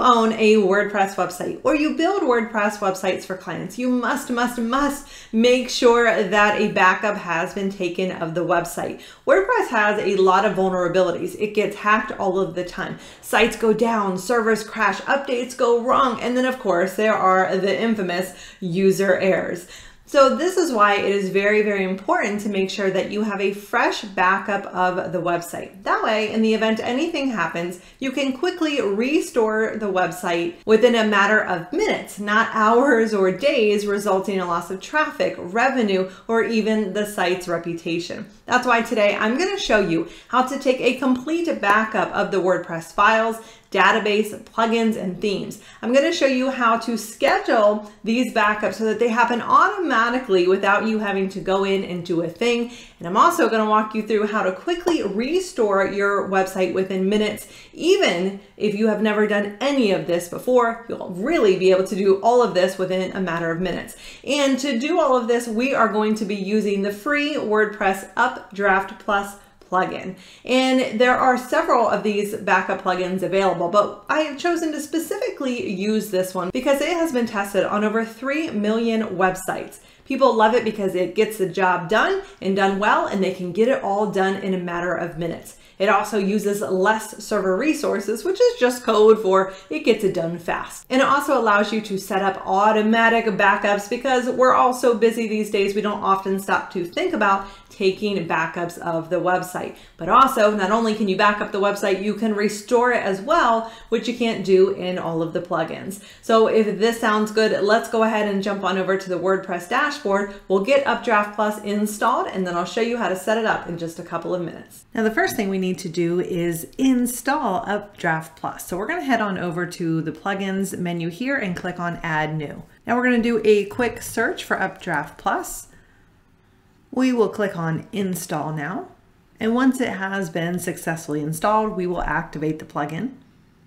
own a WordPress website or you build WordPress websites for clients, you must, must, must make sure that a backup has been taken of the website. WordPress has a lot of vulnerabilities. It gets hacked all of the time. Sites go down, servers crash, updates go wrong, and then of course there are the infamous user errors. So this is why it is very, very important to make sure that you have a fresh backup of the website. That way, in the event anything happens, you can quickly restore the website within a matter of minutes, not hours or days, resulting in a loss of traffic, revenue, or even the site's reputation. That's why today I'm gonna show you how to take a complete backup of the WordPress files database, plugins, and themes. I'm going to show you how to schedule these backups so that they happen automatically without you having to go in and do a thing. And I'm also going to walk you through how to quickly restore your website within minutes. Even if you have never done any of this before, you'll really be able to do all of this within a matter of minutes. And to do all of this, we are going to be using the free WordPress Updraft Plus plugin. And there are several of these backup plugins available, but I have chosen to specifically use this one because it has been tested on over 3 million websites. People love it because it gets the job done and done well, and they can get it all done in a matter of minutes. It also uses less server resources, which is just code for it gets it done fast. And it also allows you to set up automatic backups because we're all so busy these days, we don't often stop to think about taking backups of the website. But also, not only can you back up the website, you can restore it as well, which you can't do in all of the plugins. So if this sounds good, let's go ahead and jump on over to the WordPress dashboard. We'll get Updraft Plus installed, and then I'll show you how to set it up in just a couple of minutes. Now, the first thing we need to do is install Updraft Plus. So we're gonna head on over to the plugins menu here and click on add new. Now we're gonna do a quick search for Updraft Plus. We will click on install now. And once it has been successfully installed, we will activate the plugin.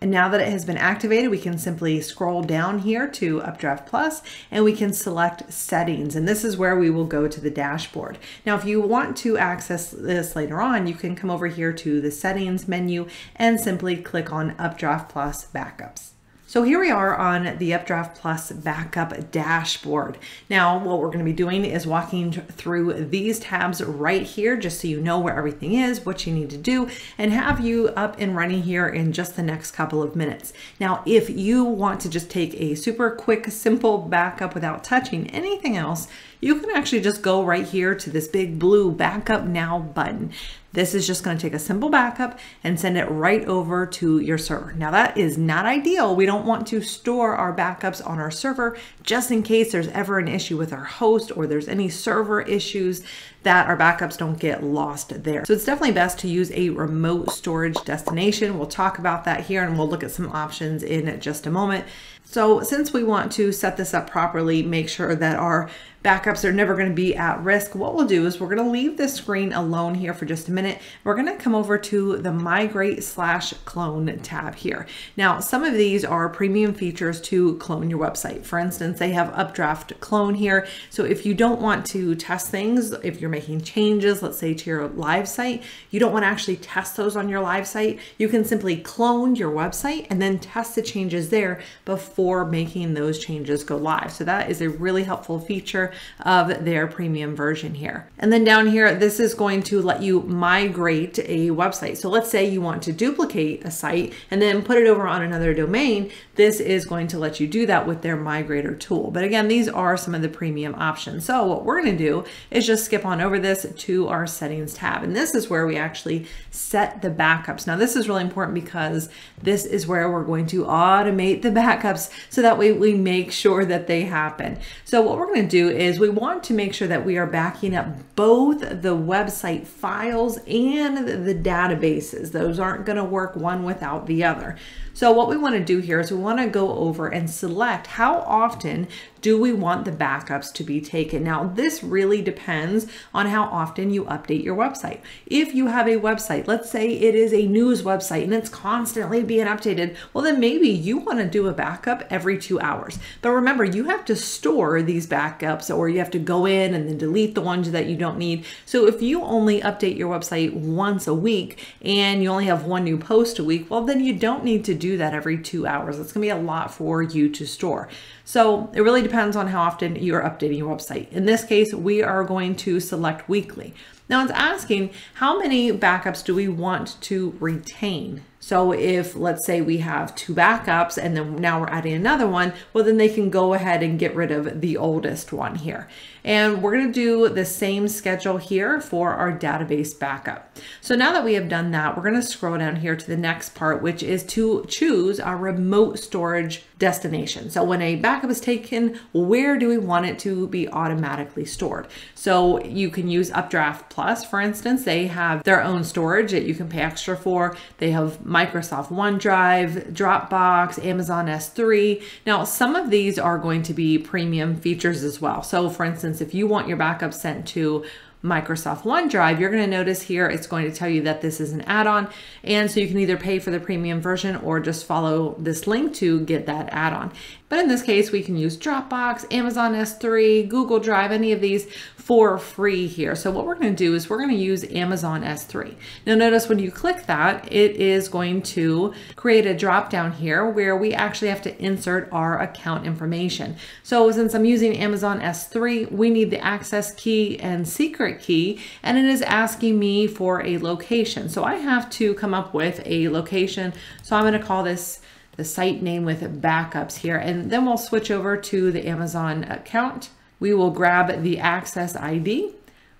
And now that it has been activated, we can simply scroll down here to Updraft Plus and we can select settings. And this is where we will go to the dashboard. Now, if you want to access this later on, you can come over here to the settings menu and simply click on Updraft Plus backups. So here we are on the Updraft Plus backup dashboard. Now, what we're gonna be doing is walking through these tabs right here, just so you know where everything is, what you need to do, and have you up and running here in just the next couple of minutes. Now, if you want to just take a super quick, simple backup without touching anything else, you can actually just go right here to this big blue backup now button. This is just going to take a simple backup and send it right over to your server. Now that is not ideal. We don't want to store our backups on our server just in case there's ever an issue with our host or there's any server issues that our backups don't get lost there. So it's definitely best to use a remote storage destination. We'll talk about that here and we'll look at some options in just a moment. So since we want to set this up properly, make sure that our backups are never going to be at risk, what we'll do is we're going to leave this screen alone here for just a minute. We're going to come over to the migrate slash clone tab here. Now, some of these are premium features to clone your website. For instance, they have updraft clone here. So if you don't want to test things, if you're making changes, let's say to your live site, you don't want to actually test those on your live site, you can simply clone your website and then test the changes there before making those changes go live. So that is a really helpful feature of their premium version here. And then down here, this is going to let you migrate a website. So let's say you want to duplicate a site and then put it over on another domain. This is going to let you do that with their migrator tool. But again, these are some of the premium options. So what we're gonna do is just skip on over this to our settings tab. And this is where we actually set the backups. Now this is really important because this is where we're going to automate the backups so that way we make sure that they happen. So what we're gonna do is we want to make sure that we are backing up both the website files and the databases. Those aren't gonna work one without the other. So what we wanna do here is we wanna go over and select how often do we want the backups to be taken? Now, this really depends on how often you update your website. If you have a website, let's say it is a news website and it's constantly being updated, well, then maybe you want to do a backup every two hours. But remember, you have to store these backups or you have to go in and then delete the ones that you don't need. So if you only update your website once a week and you only have one new post a week, well, then you don't need to do do that every two hours. It's gonna be a lot for you to store. So it really depends on how often you're updating your website. In this case, we are going to select weekly. Now it's asking how many backups do we want to retain? So if let's say we have two backups and then now we're adding another one, well then they can go ahead and get rid of the oldest one here. And we're gonna do the same schedule here for our database backup. So now that we have done that, we're gonna scroll down here to the next part, which is to choose our remote storage destination. So when a backup is taken, where do we want it to be automatically stored? So you can use Updraft Plus, for instance. They have their own storage that you can pay extra for. They have Microsoft OneDrive, Dropbox, Amazon S3. Now, some of these are going to be premium features as well. So for instance, if you want your backup sent to Microsoft OneDrive, you're going to notice here it's going to tell you that this is an add-on. And so you can either pay for the premium version or just follow this link to get that add-on. But in this case, we can use Dropbox, Amazon S3, Google Drive, any of these for free here. So what we're going to do is we're going to use Amazon S3. Now notice when you click that, it is going to create a drop down here where we actually have to insert our account information. So since I'm using Amazon S3, we need the access key and secret key, and it is asking me for a location. So I have to come up with a location. So I'm going to call this the site name with backups here. And then we'll switch over to the Amazon account. We will grab the access ID.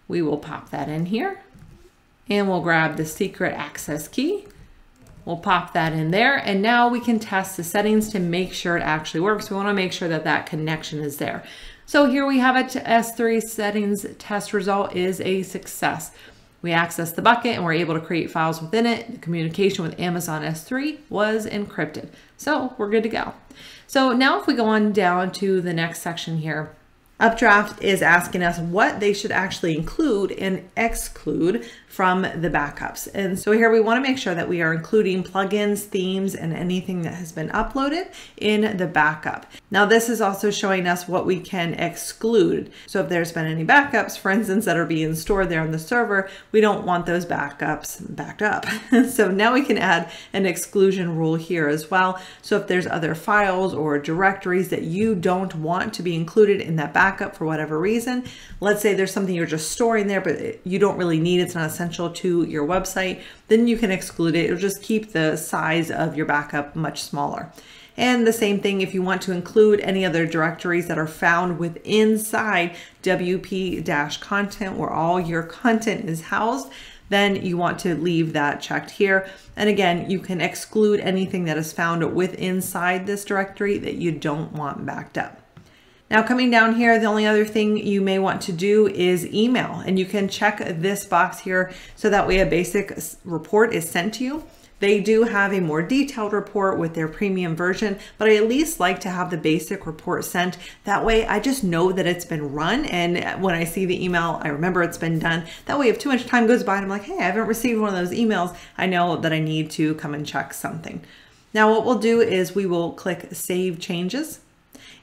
We will pop that in here and we'll grab the secret access key. We'll pop that in there and now we can test the settings to make sure it actually works. We wanna make sure that that connection is there. So here we have it, S3 settings test result is a success. We access the bucket and we're able to create files within it. The communication with Amazon S3 was encrypted. So we're good to go. So now if we go on down to the next section here, Updraft is asking us what they should actually include and exclude from the backups. And so here we want to make sure that we are including plugins, themes, and anything that has been uploaded in the backup. Now this is also showing us what we can exclude. So if there's been any backups, for instance, that are being stored there on the server, we don't want those backups backed up. so now we can add an exclusion rule here as well. So if there's other files or directories that you don't want to be included in that backup for whatever reason, let's say there's something you're just storing there, but you don't really need, it's not essential essential to your website, then you can exclude it. It'll just keep the size of your backup much smaller. And the same thing if you want to include any other directories that are found within inside WP-content where all your content is housed, then you want to leave that checked here. And again, you can exclude anything that is found with inside this directory that you don't want backed up. Now coming down here, the only other thing you may want to do is email and you can check this box here so that way a basic report is sent to you. They do have a more detailed report with their premium version, but I at least like to have the basic report sent. That way I just know that it's been run. And when I see the email, I remember it's been done. That way if too much time goes by and I'm like, hey, I haven't received one of those emails, I know that I need to come and check something. Now what we'll do is we will click Save Changes.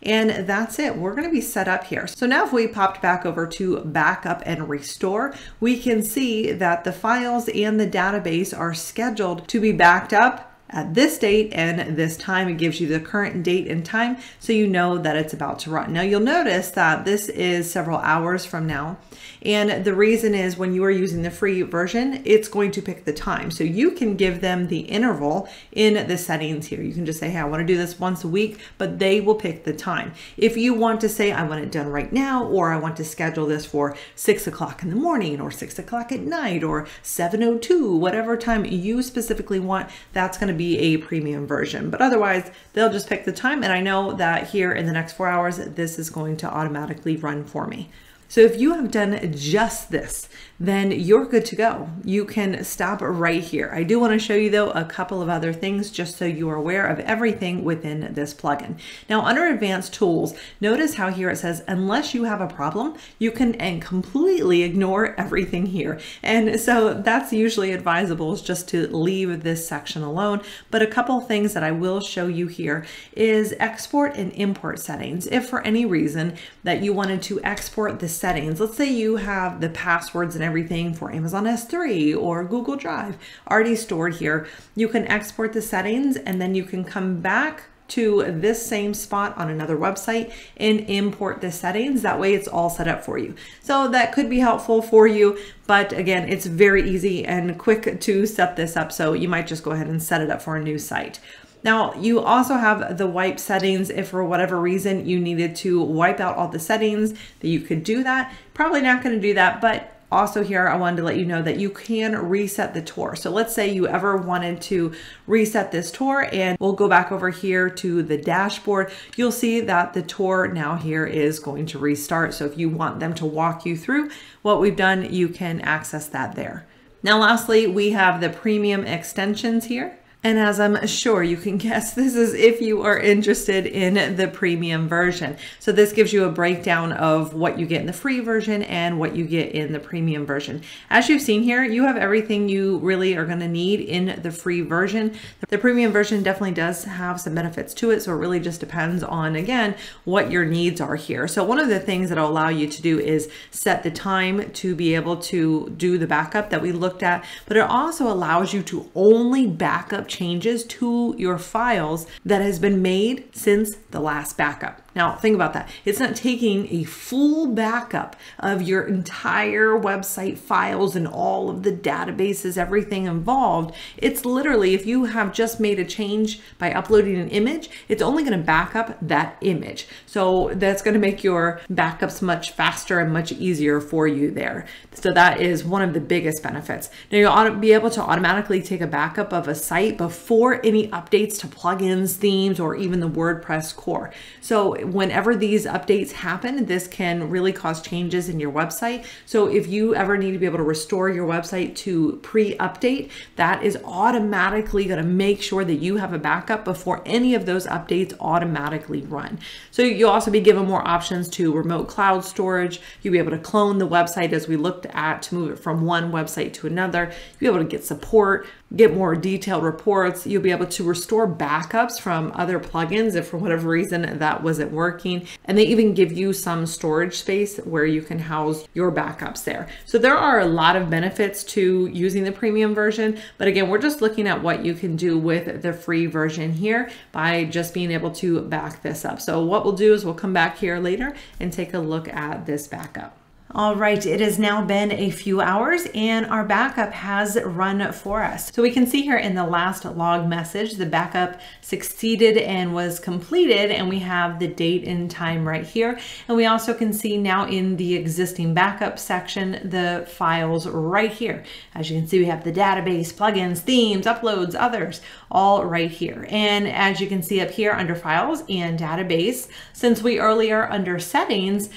And that's it. We're going to be set up here. So now if we popped back over to backup and restore, we can see that the files and the database are scheduled to be backed up at this date and this time. It gives you the current date and time so you know that it's about to run. Now you'll notice that this is several hours from now. And the reason is when you are using the free version, it's going to pick the time. So you can give them the interval in the settings here. You can just say, hey, I want to do this once a week, but they will pick the time. If you want to say, I want it done right now, or I want to schedule this for six o'clock in the morning or six o'clock at night or 7.02, whatever time you specifically want, that's going to be be a premium version. But otherwise, they'll just pick the time. And I know that here in the next four hours, this is going to automatically run for me. So if you have done just this, then you're good to go. You can stop right here. I do want to show you though a couple of other things just so you are aware of everything within this plugin. Now under advanced tools, notice how here it says, unless you have a problem, you can and completely ignore everything here. And so that's usually advisable is just to leave this section alone. But a couple things that I will show you here is export and import settings. If for any reason that you wanted to export the settings, let's say you have the passwords and everything for Amazon S3 or Google Drive already stored here. You can export the settings and then you can come back to this same spot on another website and import the settings. That way it's all set up for you. So that could be helpful for you. But again, it's very easy and quick to set this up. So you might just go ahead and set it up for a new site. Now you also have the wipe settings if for whatever reason you needed to wipe out all the settings that you could do that. Probably not going to do that, but also here, I wanted to let you know that you can reset the tour. So let's say you ever wanted to reset this tour and we'll go back over here to the dashboard. You'll see that the tour now here is going to restart. So if you want them to walk you through what we've done, you can access that there. Now, lastly, we have the premium extensions here. And as I'm sure you can guess, this is if you are interested in the premium version. So this gives you a breakdown of what you get in the free version and what you get in the premium version. As you've seen here, you have everything you really are gonna need in the free version. The premium version definitely does have some benefits to it. So it really just depends on, again, what your needs are here. So one of the things that will allow you to do is set the time to be able to do the backup that we looked at, but it also allows you to only backup changes to your files that has been made since the last backup. Now, think about that. It's not taking a full backup of your entire website files and all of the databases, everything involved. It's literally, if you have just made a change by uploading an image, it's only going to back up that image. So that's going to make your backups much faster and much easier for you there. So that is one of the biggest benefits. Now, you ought to be able to automatically take a backup of a site before any updates to plugins, themes, or even the WordPress core. So whenever these updates happen, this can really cause changes in your website. So if you ever need to be able to restore your website to pre-update, that is automatically going to make sure that you have a backup before any of those updates automatically run. So you'll also be given more options to remote cloud storage. You'll be able to clone the website as we looked at to move it from one website to another. You'll be able to get support get more detailed reports. You'll be able to restore backups from other plugins if for whatever reason that wasn't working. And they even give you some storage space where you can house your backups there. So there are a lot of benefits to using the premium version. But again, we're just looking at what you can do with the free version here by just being able to back this up. So what we'll do is we'll come back here later and take a look at this backup. All right, it has now been a few hours and our backup has run for us. So we can see here in the last log message, the backup succeeded and was completed and we have the date and time right here. And we also can see now in the existing backup section, the files right here. As you can see, we have the database, plugins, themes, uploads, others, all right here. And as you can see up here under files and database, since we earlier under settings,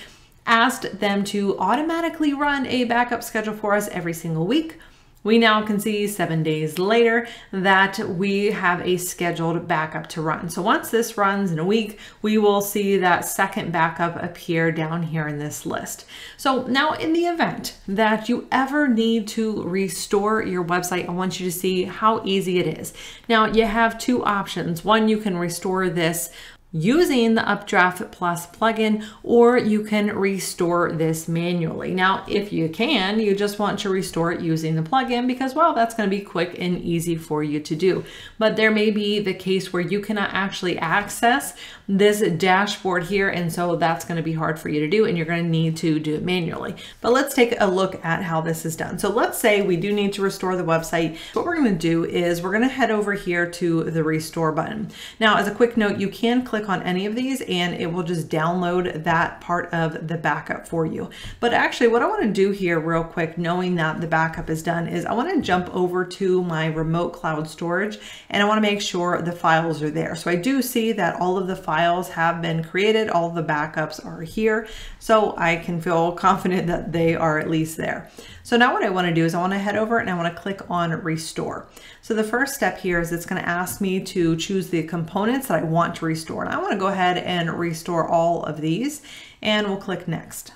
asked them to automatically run a backup schedule for us every single week. We now can see seven days later that we have a scheduled backup to run. So once this runs in a week, we will see that second backup appear down here in this list. So now in the event that you ever need to restore your website, I want you to see how easy it is. Now you have two options. One, you can restore this using the Updraft Plus plugin, or you can restore this manually. Now, if you can, you just want to restore it using the plugin because, well, that's going to be quick and easy for you to do. But there may be the case where you cannot actually access this dashboard here, and so that's going to be hard for you to do, and you're going to need to do it manually. But let's take a look at how this is done. So let's say we do need to restore the website. What we're going to do is we're going to head over here to the restore button. Now, as a quick note, you can click click on any of these and it will just download that part of the backup for you. But actually what I wanna do here real quick, knowing that the backup is done, is I wanna jump over to my remote cloud storage and I wanna make sure the files are there. So I do see that all of the files have been created, all the backups are here, so I can feel confident that they are at least there. So now what I wanna do is I wanna head over and I wanna click on restore. So the first step here is it's gonna ask me to choose the components that I want to restore. And I wanna go ahead and restore all of these and we'll click next.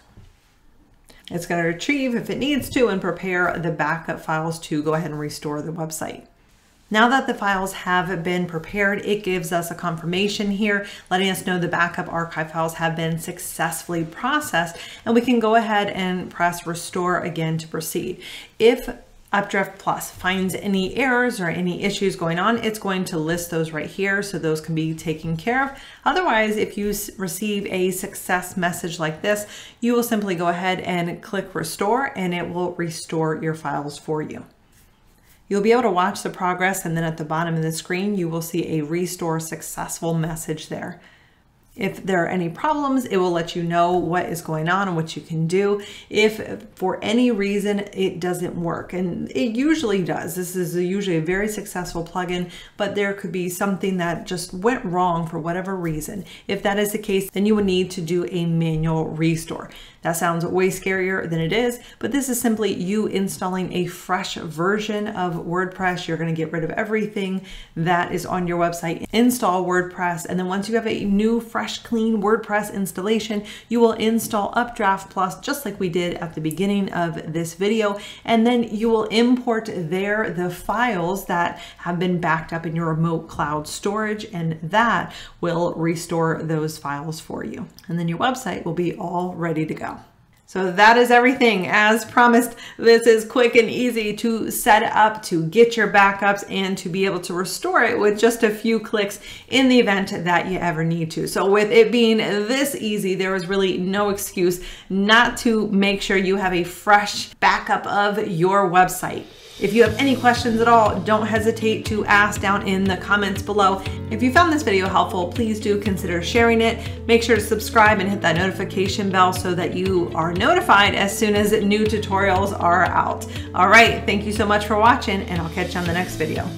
It's gonna retrieve if it needs to and prepare the backup files to go ahead and restore the website. Now that the files have been prepared, it gives us a confirmation here, letting us know the backup archive files have been successfully processed, and we can go ahead and press restore again to proceed. If Updraft Plus finds any errors or any issues going on, it's going to list those right here so those can be taken care of. Otherwise, if you receive a success message like this, you will simply go ahead and click restore and it will restore your files for you. You'll be able to watch the progress and then at the bottom of the screen, you will see a restore successful message there. If there are any problems, it will let you know what is going on and what you can do. If for any reason it doesn't work, and it usually does, this is a, usually a very successful plugin, but there could be something that just went wrong for whatever reason. If that is the case, then you would need to do a manual restore. That sounds way scarier than it is, but this is simply you installing a fresh version of WordPress. You're going to get rid of everything that is on your website, install WordPress, and then once you have a new, fresh, clean WordPress installation, you will install Updraft Plus just like we did at the beginning of this video, and then you will import there the files that have been backed up in your remote cloud storage, and that will restore those files for you. And then your website will be all ready to go. So that is everything. As promised, this is quick and easy to set up, to get your backups, and to be able to restore it with just a few clicks in the event that you ever need to. So with it being this easy, there is really no excuse not to make sure you have a fresh backup of your website. If you have any questions at all, don't hesitate to ask down in the comments below. If you found this video helpful, please do consider sharing it. Make sure to subscribe and hit that notification bell so that you are notified as soon as new tutorials are out. All right, thank you so much for watching and I'll catch you on the next video.